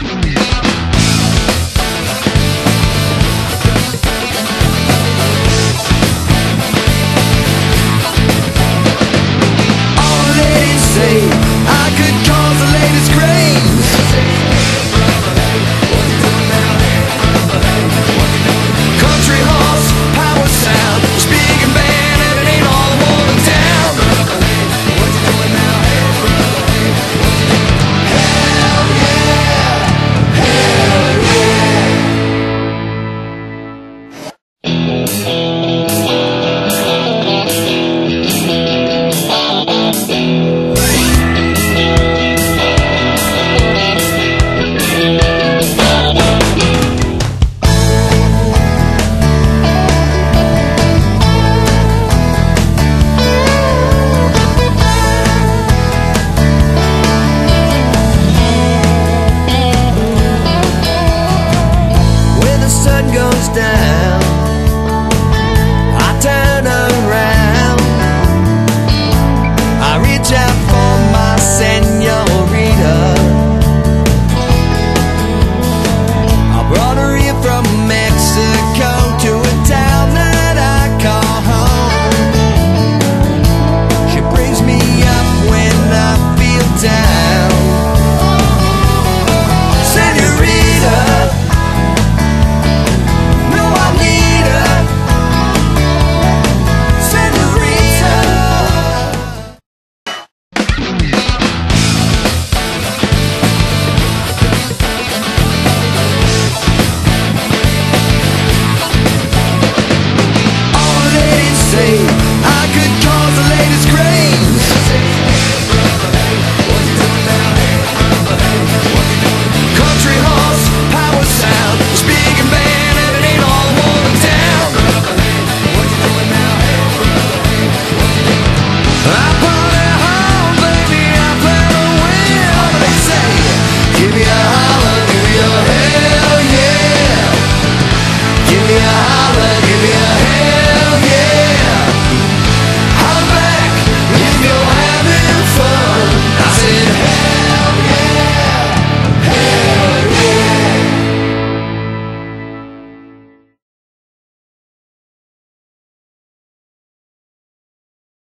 Música sun goes down, All